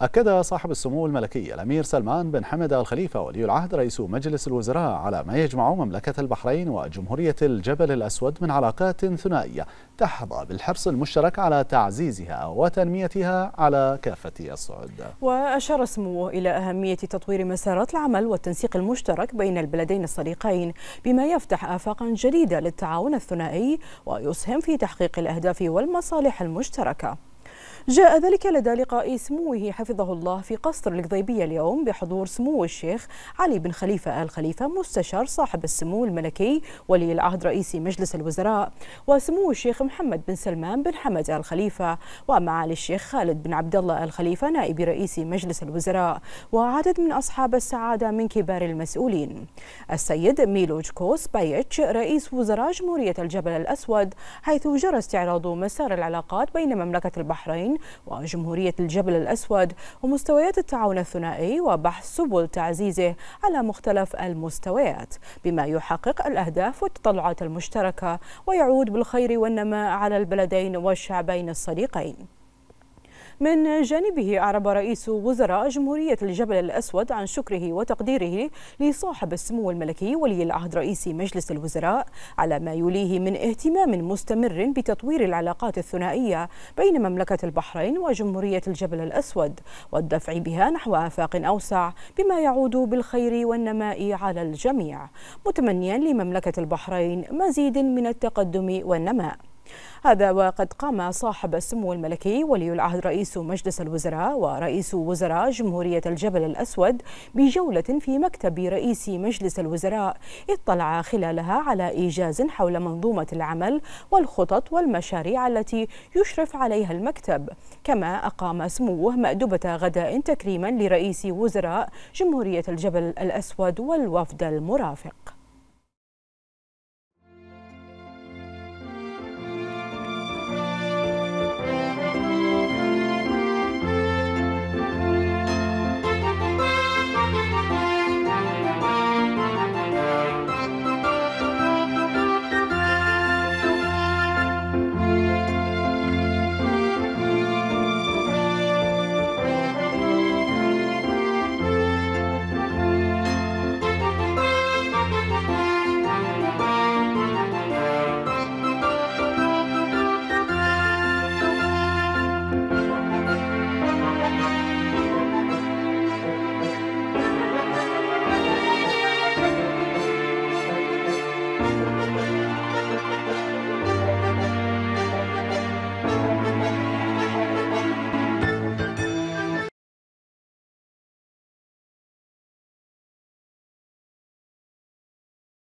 أكد صاحب السمو الملكي الأمير سلمان بن حمد الخليفة ولي العهد رئيس مجلس الوزراء على ما يجمع مملكة البحرين وجمهورية الجبل الأسود من علاقات ثنائية تحظى بالحرص المشترك على تعزيزها وتنميتها على كافة الصعد. وأشار سموه إلى أهمية تطوير مسارات العمل والتنسيق المشترك بين البلدين الصديقين بما يفتح آفاقا جديدة للتعاون الثنائي ويسهم في تحقيق الأهداف والمصالح المشتركة. جاء ذلك لدى لقاء سموه حفظه الله في قصر القضيبية اليوم بحضور سمو الشيخ علي بن خليفة آل خليفة مستشار صاحب السمو الملكي ولي العهد رئيس مجلس الوزراء وسمو الشيخ محمد بن سلمان بن حمد آل خليفة ومعالي الشيخ خالد بن عبد الله آل خليفة نائب رئيس مجلس الوزراء وعدد من أصحاب السعادة من كبار المسؤولين. السيد ميلوج كوس بايتش رئيس وزراء جمهورية الجبل الأسود حيث جرى استعراض مسار العلاقات بين مملكة البحرين وجمهورية الجبل الأسود ومستويات التعاون الثنائي وبحث سبل تعزيزه على مختلف المستويات بما يحقق الأهداف والتطلعات المشتركة ويعود بالخير والنماء على البلدين والشعبين الصديقين. من جانبه أعرب رئيس وزراء جمهورية الجبل الأسود عن شكره وتقديره لصاحب السمو الملكي ولي العهد رئيس مجلس الوزراء على ما يليه من اهتمام مستمر بتطوير العلاقات الثنائية بين مملكة البحرين وجمهورية الجبل الأسود والدفع بها نحو آفاق أوسع بما يعود بالخير والنماء على الجميع متمنيا لمملكة البحرين مزيد من التقدم والنماء. هذا وقد قام صاحب السمو الملكي ولي العهد رئيس مجلس الوزراء ورئيس وزراء جمهورية الجبل الأسود بجولة في مكتب رئيس مجلس الوزراء. اطلع خلالها على إيجاز حول منظومة العمل والخطط والمشاريع التي يشرف عليها المكتب. كما أقام سموه مأدبة غداء تكريما لرئيس وزراء جمهورية الجبل الأسود والوفد المرافق.